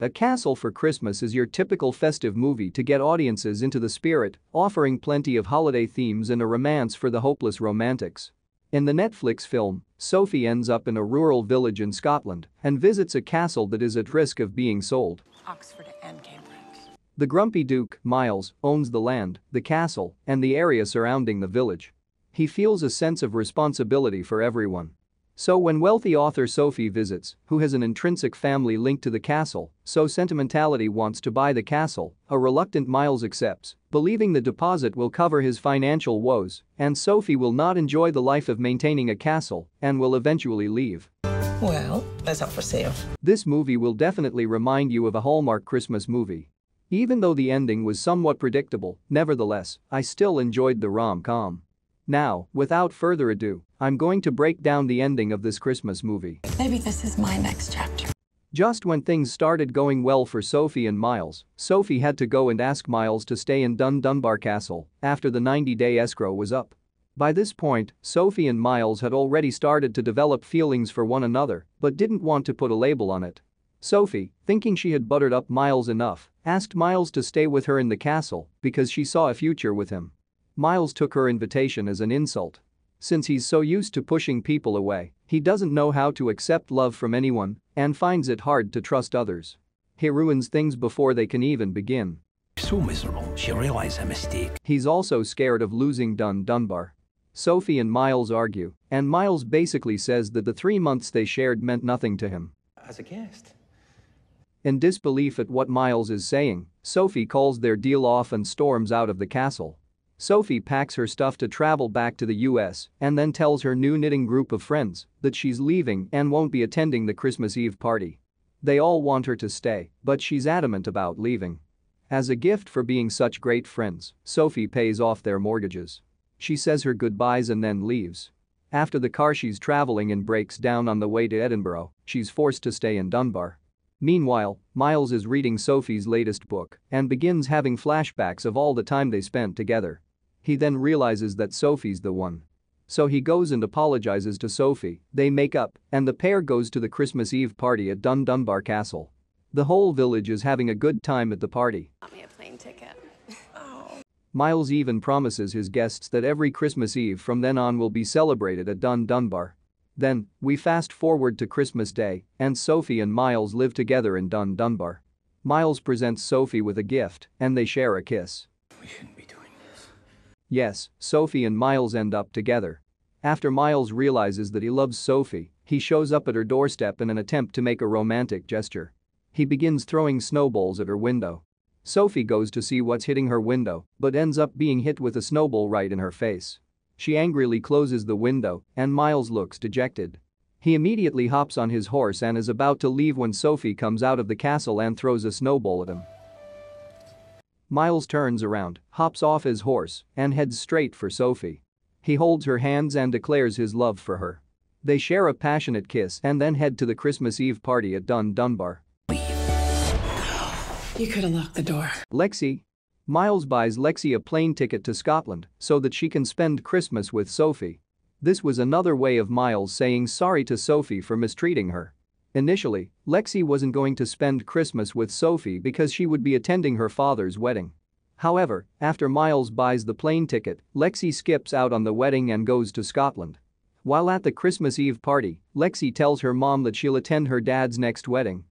A Castle for Christmas is your typical festive movie to get audiences into the spirit, offering plenty of holiday themes and a romance for the hopeless romantics. In the Netflix film, Sophie ends up in a rural village in Scotland and visits a castle that is at risk of being sold. Oxford and Cambridge. The grumpy Duke, Miles, owns the land, the castle, and the area surrounding the village. He feels a sense of responsibility for everyone. So when wealthy author Sophie visits, who has an intrinsic family linked to the castle, so sentimentality wants to buy the castle, a reluctant Miles accepts, believing the deposit will cover his financial woes, and Sophie will not enjoy the life of maintaining a castle and will eventually leave. Well, that's not for sale. This movie will definitely remind you of a Hallmark Christmas movie. Even though the ending was somewhat predictable, nevertheless, I still enjoyed the rom-com. Now, without further ado, I'm going to break down the ending of this Christmas movie. Maybe this is my next chapter. Just when things started going well for Sophie and Miles, Sophie had to go and ask Miles to stay in Dun Dunbar Castle after the 90-day escrow was up. By this point, Sophie and Miles had already started to develop feelings for one another but didn't want to put a label on it. Sophie, thinking she had buttered up Miles enough, asked Miles to stay with her in the castle because she saw a future with him. Miles took her invitation as an insult. Since he's so used to pushing people away, he doesn't know how to accept love from anyone and finds it hard to trust others. He ruins things before they can even begin. So miserable, she realized her mistake. He's also scared of losing Dun Dunbar. Sophie and Miles argue, and Miles basically says that the three months they shared meant nothing to him. As a guest. In disbelief at what Miles is saying, Sophie calls their deal off and storms out of the castle. Sophie packs her stuff to travel back to the US and then tells her new knitting group of friends that she's leaving and won't be attending the Christmas Eve party. They all want her to stay, but she's adamant about leaving. As a gift for being such great friends, Sophie pays off their mortgages. She says her goodbyes and then leaves. After the car she's traveling in breaks down on the way to Edinburgh, she's forced to stay in Dunbar. Meanwhile, Miles is reading Sophie's latest book and begins having flashbacks of all the time they spent together. He then realizes that Sophie's the one. So he goes and apologizes to Sophie, they make up, and the pair goes to the Christmas Eve party at Dun Dunbar Castle. The whole village is having a good time at the party. Got me a plane ticket. Oh. Miles even promises his guests that every Christmas Eve from then on will be celebrated at Dun Dunbar. Then, we fast forward to Christmas Day, and Sophie and Miles live together in Dun Dunbar. Miles presents Sophie with a gift, and they share a kiss. We shouldn't be doing this. Yes, Sophie and Miles end up together. After Miles realizes that he loves Sophie, he shows up at her doorstep in an attempt to make a romantic gesture. He begins throwing snowballs at her window. Sophie goes to see what's hitting her window, but ends up being hit with a snowball right in her face. She angrily closes the window, and Miles looks dejected. He immediately hops on his horse and is about to leave when Sophie comes out of the castle and throws a snowball at him. Miles turns around, hops off his horse, and heads straight for Sophie. He holds her hands and declares his love for her. They share a passionate kiss and then head to the Christmas Eve party at Dun Dunbar. You could have locked the door. Lexi. Miles buys Lexi a plane ticket to Scotland so that she can spend Christmas with Sophie. This was another way of Miles saying sorry to Sophie for mistreating her. Initially, Lexi wasn't going to spend Christmas with Sophie because she would be attending her father's wedding. However, after Miles buys the plane ticket, Lexi skips out on the wedding and goes to Scotland. While at the Christmas Eve party, Lexi tells her mom that she'll attend her dad's next wedding